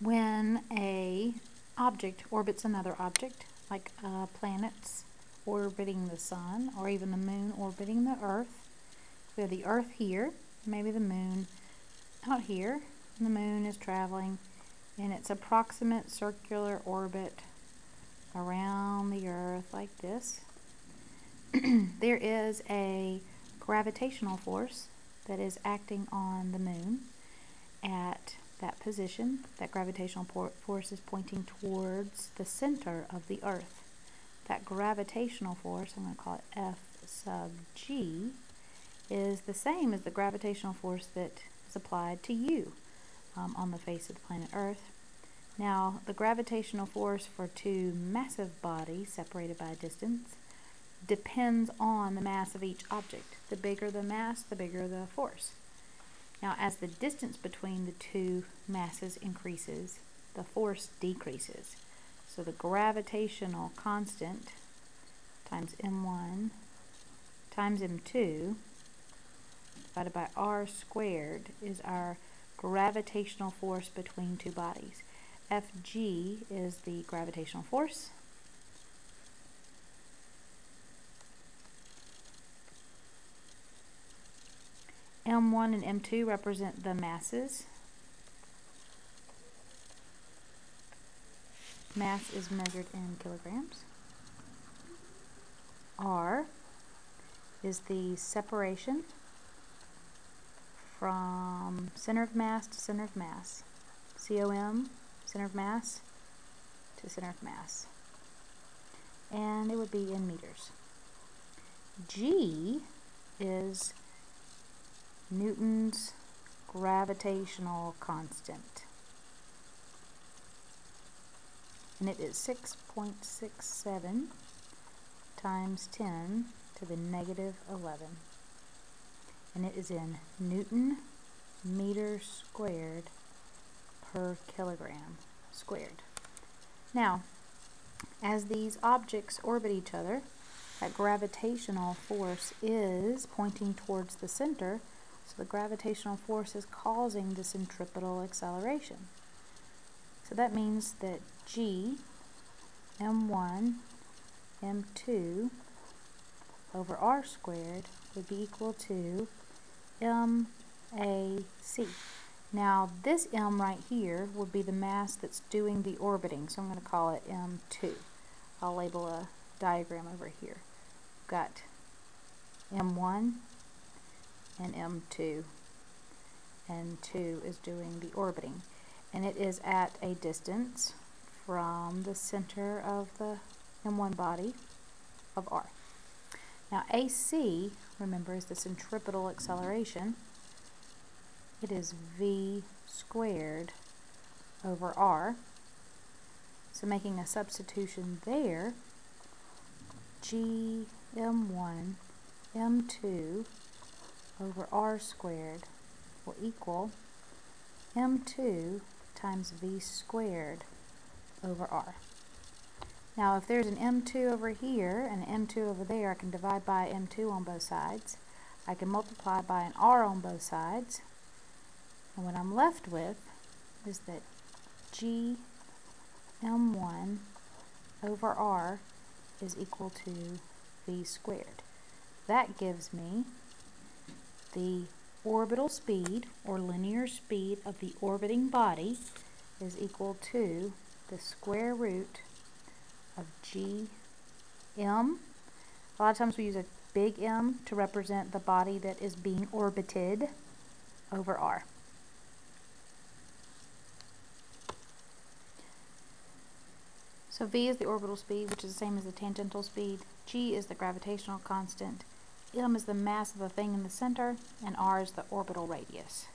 when a object orbits another object, like uh, planets orbiting the sun, or even the moon orbiting the earth. We have the earth here, maybe the moon out here, and the moon is traveling in its approximate circular orbit around the earth like this. there is a gravitational force that is acting on the moon at that position. That gravitational force is pointing towards the center of the earth. That gravitational force, I'm going to call it F sub g, is the same as the gravitational force that is applied to you um, on the face of the planet Earth. Now, the gravitational force for two massive bodies separated by a distance depends on the mass of each object. The bigger the mass, the bigger the force. Now, as the distance between the two masses increases, the force decreases. So the gravitational constant times m1 times m2 divided by r squared is our gravitational force between two bodies. Fg is the gravitational force. M1 and M2 represent the masses. Mass is measured in kilograms. R is the separation from center of mass to center of mass. COM, center of mass to center of mass. And it would be in meters. G is Newton's gravitational constant. And it is 6.67 times 10 to the negative 11 and it is in Newton meters squared per kilogram squared. Now, as these objects orbit each other, that gravitational force is pointing towards the center, so the gravitational force is causing the centripetal acceleration. So that means that G, M1, M2 over R squared would be equal to MAC. Now this M right here would be the mass that's doing the orbiting, so I'm going to call it M2. I'll label a diagram over here. We've got M1 and M2 and 2 is doing the orbiting and it is at a distance from the center of the M1 body of R. Now AC, remember, is the centripetal acceleration. It is v squared over r. So making a substitution there, g m1 m2 over r squared will equal m2 times v squared over r. Now if there's an M2 over here and an M2 over there, I can divide by M2 on both sides. I can multiply by an R on both sides. And what I'm left with is that G M1 over R is equal to V squared. That gives me the orbital speed or linear speed of the orbiting body is equal to the square root of G M. A lot of times we use a big M to represent the body that is being orbited over R. So V is the orbital speed, which is the same as the tangential speed. G is the gravitational constant. M is the mass of the thing in the center, and R is the orbital radius.